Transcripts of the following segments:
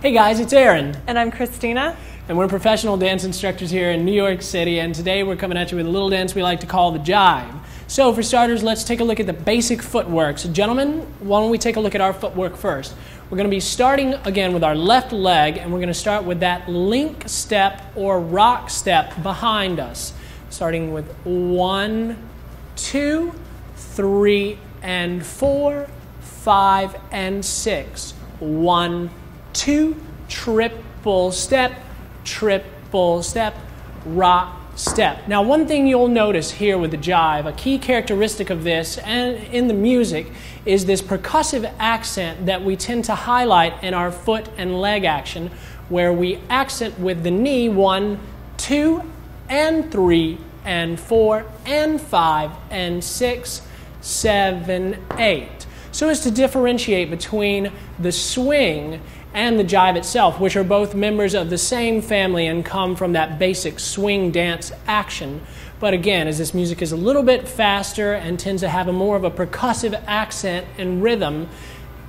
Hey guys, it's Aaron. And I'm Kristina. And we're professional dance instructors here in New York City. And today we're coming at you with a little dance we like to call the jive. So, for starters, let's take a look at the basic footwork. So, gentlemen, why don't we take a look at our footwork first? We're going to be starting again with our left leg, and we're going to start with that link step or rock step behind us. Starting with one, two, three, and four, five, and six. One, two, triple step, triple step, rock step. Now, one thing you'll notice here with the jive, a key characteristic of this and in the music is this percussive accent that we tend to highlight in our foot and leg action, where we accent with the knee one, two, and three, and four, and five, and six, seven, eight. So as to differentiate between the swing and the jive itself, which are both members of the same family and come from that basic swing dance action. But again, as this music is a little bit faster and tends to have a more of a percussive accent and rhythm,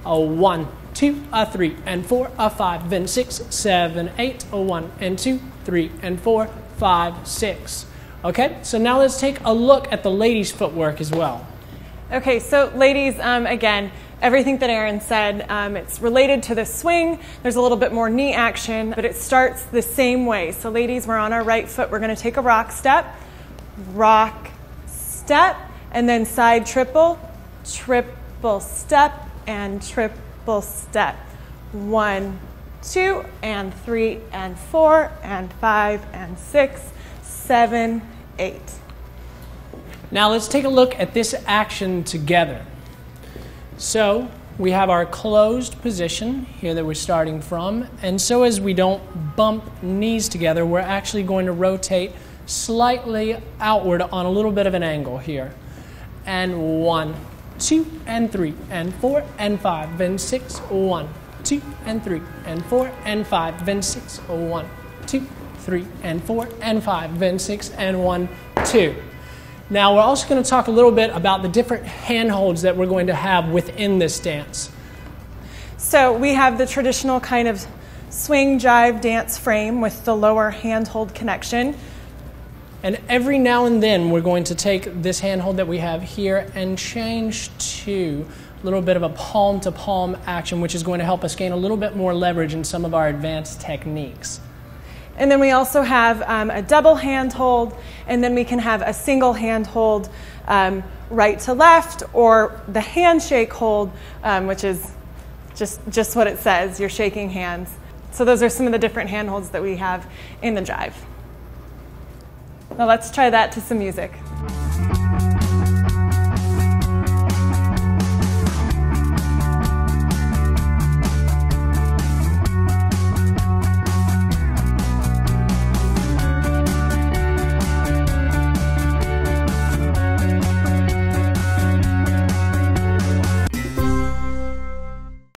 a one, two, a three, and four, a five, then six, seven, eight, a one, and two, three, and four, five, six. Okay, so now let's take a look at the ladies' footwork as well. Okay, so ladies, um, again, everything that Aaron said. Um, it's related to the swing. There's a little bit more knee action, but it starts the same way. So, ladies, we're on our right foot. We're going to take a rock step, rock step, and then side triple, triple step, and triple step. One, two, and three, and four, and five, and six, seven, eight. Now let's take a look at this action together. So we have our closed position here that we're starting from. And so as we don't bump knees together, we're actually going to rotate slightly outward on a little bit of an angle here. And one, two, and three, and four, and five, and six, one, two, and three, and four, and five, and six, one, two, three, and four, and five, and six, and one, two. Now, we're also going to talk a little bit about the different handholds that we're going to have within this dance. So, we have the traditional kind of swing jive dance frame with the lower handhold connection. And every now and then, we're going to take this handhold that we have here and change to a little bit of a palm to palm action, which is going to help us gain a little bit more leverage in some of our advanced techniques. And then we also have um, a double hand hold, and then we can have a single hand hold um, right to left, or the handshake hold, um, which is just, just what it says you're shaking hands. So, those are some of the different hand holds that we have in the jive. Now, let's try that to some music.